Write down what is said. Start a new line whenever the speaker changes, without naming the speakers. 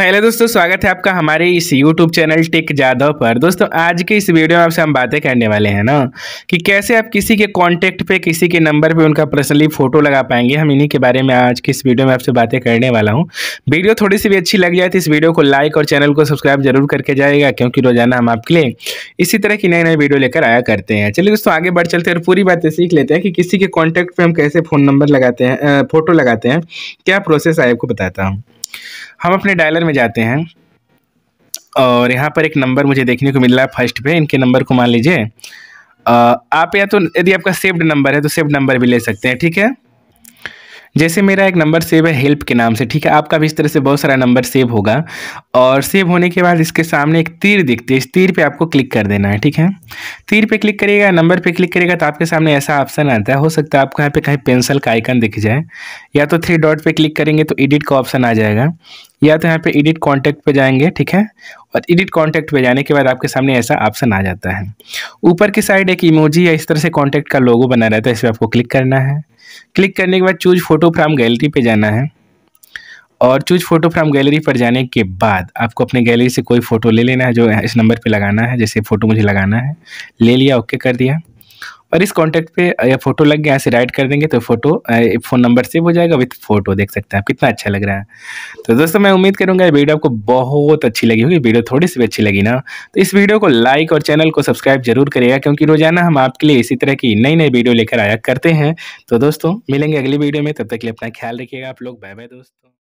पहले दोस्तों, स्वागत है आपका हमारे इस YouTube चैनल टिक जादव पर। दोस्तों, आज के इस वीडियो में आपसे हम बातें करने वाले हैं ना, कि कैसे आप किसी के कांटेक्ट पे, किसी के नंबर पे उनका पर्सनली फ़ोटो लगा पाएँगे। हम इन्हीं के बारे में आज की इस वीडियो में आपसे बातें करने वाला हूँ। वीडियो थोड़ी सी भी अच्छी लग जाए तो इस वीडियो को लाइक और चैनल को सब्सक्राइब ज़रूर करके जाएगा क्योंकि रोज़ाना हम आपके लिए इसी तरह की नई नई वीडियो लेकर आया करते हैं। चलिए दोस्तों, आगे बढ़ चलते हैं और पूरी बातें सीख लेते हैं कि किसी के कॉन्टैक्ट पर हम कैसे फ़ोन नंबर लगाते हैं फ़ोटो लगाते हैं। क्या प्रोसेस है, आपको बताता हूँ। हम अपने डायलर में जाते हैं और यहाँ पर एक नंबर मुझे देखने को मिल रहा है फ़र्स्ट पे, इनके नंबर को मान लीजिए। आप या तो यदि आपका सेव्ड नंबर है तो सेव्ड नंबर भी ले सकते हैं, ठीक है? जैसे मेरा एक नंबर सेव है हेल्प के नाम से, ठीक है? आपका भी इस तरह से बहुत सारा नंबर सेव होगा और सेव होने के बाद इसके सामने एक तीर दिखती है। इस तीर पे आपको क्लिक कर देना है, ठीक है? तीर पे क्लिक करिएगा नंबर पे क्लिक करिएगा तो आपके सामने ऐसा ऑप्शन आता है। हो सकता है आपको यहाँ पे कहीं पेंसिल का आइकन दिख जाए। या तो थ्री डॉट पे क्लिक करेंगे तो एडिट का ऑप्शन आ जाएगा। या तो यहाँ पे एडिट कॉन्टैक्ट पे जाएँगे, ठीक है? और एडिट कॉन्टैक्ट पे जाने के बाद आपके सामने ऐसा ऑप्शन आ जाता है। ऊपर की साइड एक इमोजी या इस तरह से कॉन्टैक्ट का लोगो बना रहता है, इस पर आपको क्लिक करना है। क्लिक करने के बाद चूज़ फ़ोटो फ्राम गैलरी पे जाना है। और चूज़ फ़ोटो फ्राम गैलरी पर जाने के बाद आपको अपने गैलरी से कोई फ़ोटो ले लेना है जो इस नंबर पे लगाना है, जैसे फ़ोटो मुझे लगाना है। ले लिया ओके कर दिया। और इस कॉन्टैक्ट पे या फ़ोटो लग गया, ऐसे राइट कर देंगे तो फ़ोटो फ़ोन नंबर सेव हो जाएगा विथ फ़ोटो देख सकते हैं कितना अच्छा लग रहा है। तो दोस्तों, मैं उम्मीद करूँगा ये वीडियो आपको बहुत अच्छी लगी होगी वीडियो थोड़ी सी भी अच्छी लगी ना। तो इस वीडियो को लाइक और चैनल को सब्सक्राइब ज़रूर करिएगा, क्योंकि रोज़ाना हम आपके लिए इसी तरह की नई नई वीडियो लेकर आया करते हैं। तो दोस्तों, मिलेंगे अगली वीडियो में, तब तक के लिए अपना ख्याल रखिएगा आप लोग। बाय बाय दोस्तों।